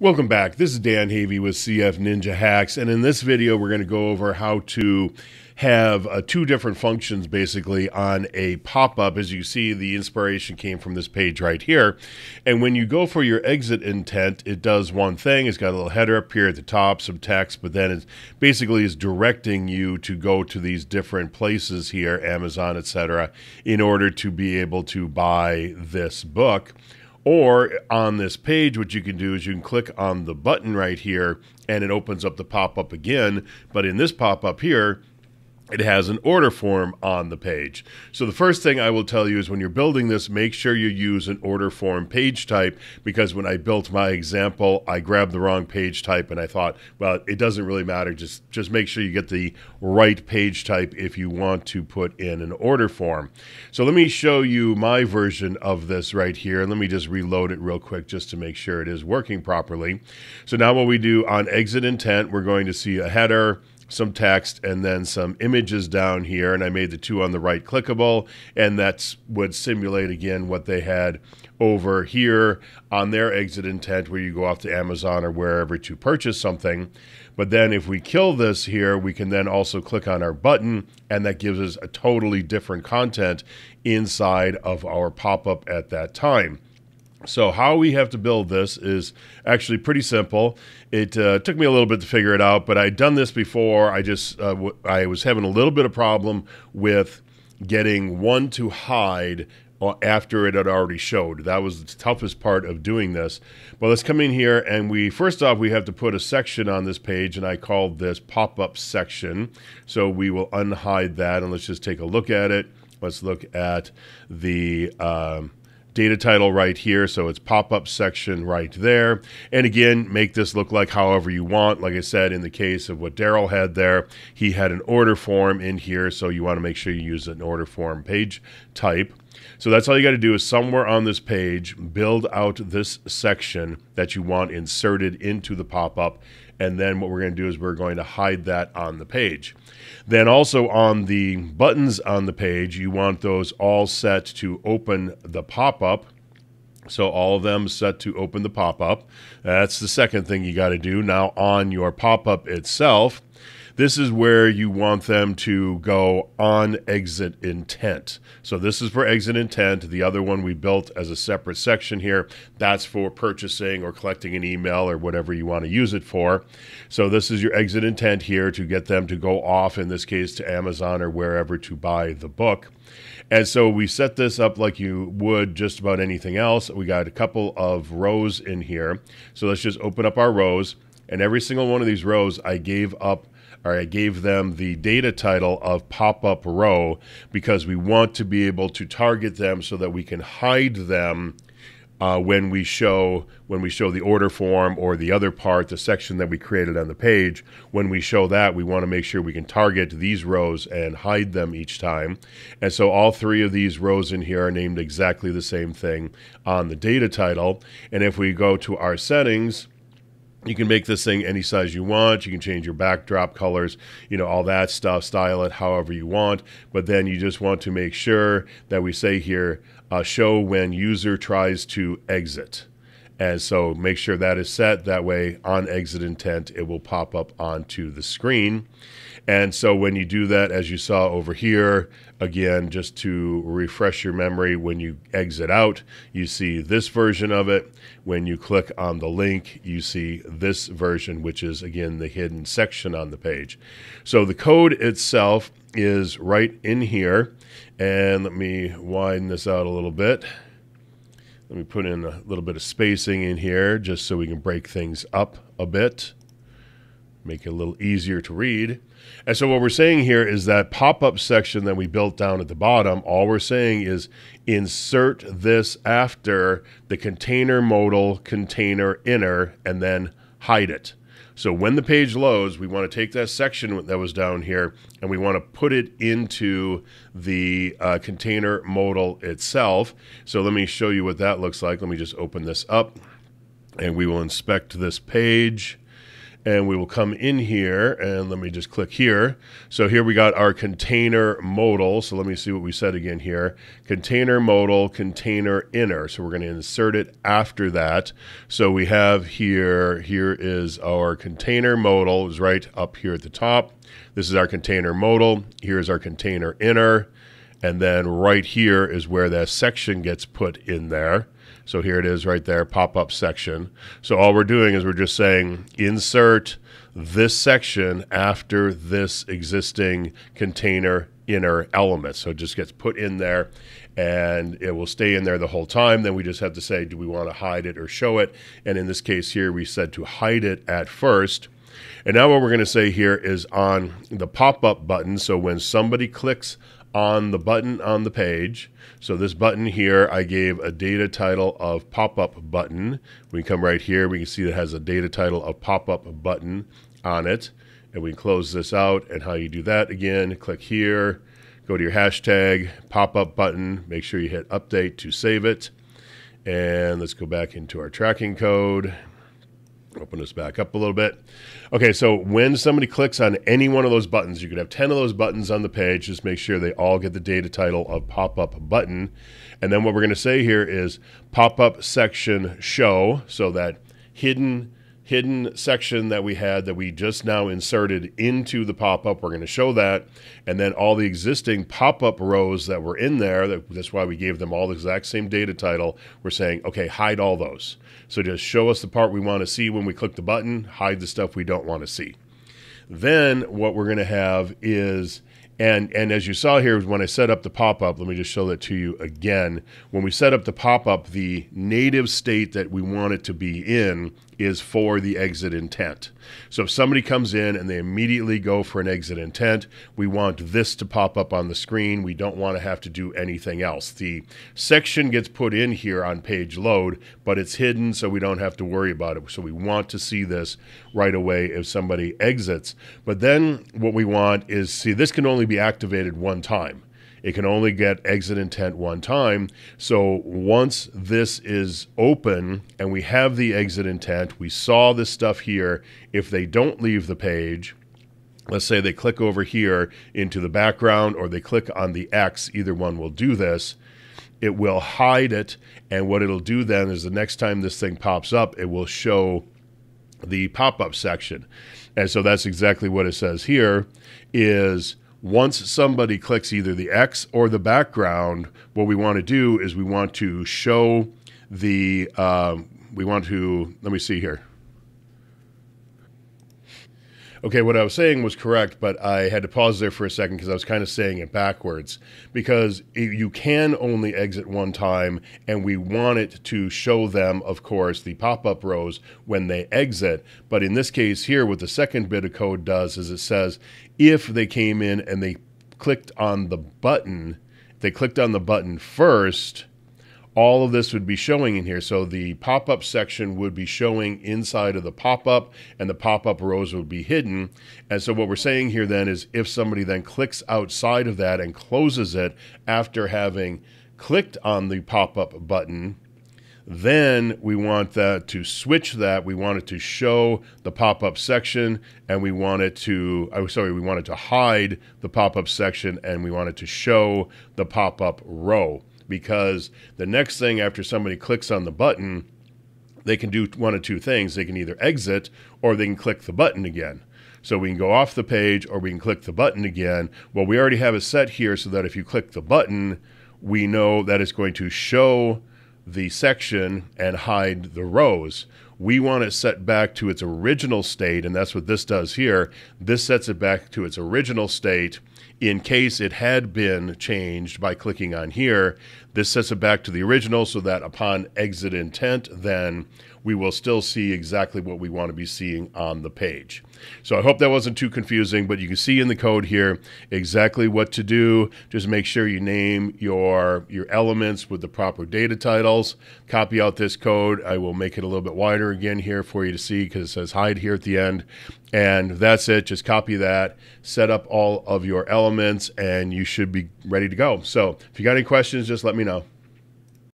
Welcome back. This is Dan Havey with CF Ninja Hacks, and in this video, we're going to go over how to have uh, two different functions basically on a pop-up. As you see, the inspiration came from this page right here. And when you go for your exit intent, it does one thing. It's got a little header up here at the top, some text, but then it basically is directing you to go to these different places here, Amazon, etc., in order to be able to buy this book or on this page, what you can do is you can click on the button right here and it opens up the pop up again. But in this pop up here, it has an order form on the page. So the first thing I will tell you is when you're building this, make sure you use an order form page type because when I built my example, I grabbed the wrong page type and I thought, well, it doesn't really matter. Just just make sure you get the right page type if you want to put in an order form. So let me show you my version of this right here. And let me just reload it real quick just to make sure it is working properly. So now what we do on exit intent, we're going to see a header, some text and then some images down here and I made the two on the right clickable and that's would simulate again what they had over here on their exit intent where you go off to Amazon or wherever to purchase something. But then if we kill this here we can then also click on our button and that gives us a totally different content inside of our pop-up at that time so how we have to build this is actually pretty simple. It uh, took me a little bit to figure it out, but I'd done this before. I just uh, w- I was having a little bit of problem with getting one to hide uh, after it had already showed. That was the toughest part of doing this. But let's come in here and we first off we have to put a section on this page and I called this pop-up section. So we will unhide that and let's just take a look at it. Let's look at the um, data title right here. So it's pop-up section right there. And again, make this look like however you want. Like I said, in the case of what Daryl had there, he had an order form in here. So you want to make sure you use an order form page type. So that's all you got to do is somewhere on this page, build out this section that you want inserted into the pop-up. And then what we're going to do is we're going to hide that on the page. Then also on the buttons on the page, you want those all set to open the pop-up. So all of them set to open the pop-up. That's the second thing you got to do. Now on your pop-up itself, this is where you want them to go on exit intent. So this is for exit intent. The other one we built as a separate section here. That's for purchasing or collecting an email or whatever you want to use it for. So this is your exit intent here to get them to go off, in this case, to Amazon or wherever to buy the book. And so we set this up like you would just about anything else. We got a couple of rows in here. So let's just open up our rows. And every single one of these rows, I gave up I gave them the data title of pop up row because we want to be able to target them so that we can hide them. Uh, when we show when we show the order form or the other part, the section that we created on the page, when we show that, we want to make sure we can target these rows and hide them each time. And so all three of these rows in here are named exactly the same thing on the data title. And if we go to our settings, you can make this thing any size you want. You can change your backdrop colors, you know, all that stuff, style it however you want. But then you just want to make sure that we say here, uh, show when user tries to exit. And so make sure that is set. That way, on exit intent, it will pop up onto the screen. And so when you do that, as you saw over here, again, just to refresh your memory, when you exit out, you see this version of it. When you click on the link, you see this version, which is, again, the hidden section on the page. So the code itself is right in here. And let me widen this out a little bit. Let me put in a little bit of spacing in here just so we can break things up a bit, make it a little easier to read. And so what we're saying here is that pop-up section that we built down at the bottom, all we're saying is insert this after the container modal container inner and then hide it. So when the page loads, we want to take that section that was down here and we want to put it into the uh, container modal itself. So let me show you what that looks like. Let me just open this up and we will inspect this page. And we will come in here and let me just click here. So here we got our container modal. So let me see what we said again here. Container modal, container inner. So we're going to insert it after that. So we have here, here is our container modal is right up here at the top. This is our container modal. Here's our container inner. And then right here is where that section gets put in there. So here it is right there, pop-up section. So all we're doing is we're just saying insert this section after this existing container inner element. So it just gets put in there and it will stay in there the whole time. Then we just have to say, do we want to hide it or show it? And in this case here, we said to hide it at first. And now what we're going to say here is on the pop-up button. So when somebody clicks on the button on the page. So this button here, I gave a data title of pop-up button. We come right here, we can see it has a data title of pop-up button on it. And we close this out. And how you do that again, click here, go to your hashtag, pop-up button, make sure you hit update to save it. And let's go back into our tracking code. Open this back up a little bit. Okay, so when somebody clicks on any one of those buttons, you could have 10 of those buttons on the page. Just make sure they all get the data title of pop up button. And then what we're going to say here is pop up section show so that hidden hidden section that we had that we just now inserted into the pop-up. We're going to show that. And then all the existing pop-up rows that were in there, that, that's why we gave them all the exact same data title. We're saying, okay, hide all those. So just show us the part we want to see when we click the button, hide the stuff we don't want to see. Then what we're going to have is and, and as you saw here, when I set up the pop-up, let me just show that to you again. When we set up the pop-up, the native state that we want it to be in is for the exit intent. So if somebody comes in and they immediately go for an exit intent, we want this to pop up on the screen. We don't want to have to do anything else. The section gets put in here on page load, but it's hidden so we don't have to worry about it. So we want to see this right away if somebody exits. But then what we want is see this can only be activated one time. It can only get exit intent one time. So once this is open and we have the exit intent, we saw this stuff here. If they don't leave the page, let's say they click over here into the background or they click on the X, either one will do this. It will hide it. And what it'll do then is the next time this thing pops up, it will show the pop-up section. And so that's exactly what it says here is once somebody clicks either the X or the background, what we want to do is we want to show the, um, we want to, let me see here. Okay, what I was saying was correct, but I had to pause there for a second because I was kind of saying it backwards. Because you can only exit one time, and we want it to show them, of course, the pop up rows when they exit. But in this case here, what the second bit of code does is it says if they came in and they clicked on the button, they clicked on the button first all of this would be showing in here. So the pop-up section would be showing inside of the pop-up and the pop-up rows would be hidden. And so what we're saying here then is if somebody then clicks outside of that and closes it after having clicked on the pop-up button, then we want that to switch that. We want it to show the pop-up section and we want it to, oh, sorry, we want it to hide the pop-up section and we want it to show the pop-up row because the next thing after somebody clicks on the button, they can do one of two things. They can either exit or they can click the button again. So we can go off the page or we can click the button again. Well, we already have a set here so that if you click the button, we know that it's going to show the section and hide the rows. We want it set back to its original state, and that's what this does here. This sets it back to its original state in case it had been changed by clicking on here. This sets it back to the original so that upon exit intent, then we will still see exactly what we want to be seeing on the page. So I hope that wasn't too confusing, but you can see in the code here exactly what to do. Just make sure you name your, your elements with the proper data titles. Copy out this code. I will make it a little bit wider again here for you to see because it says hide here at the end. And that's it. Just copy that, set up all of your elements, and you should be ready to go. So if you got any questions, just let me know.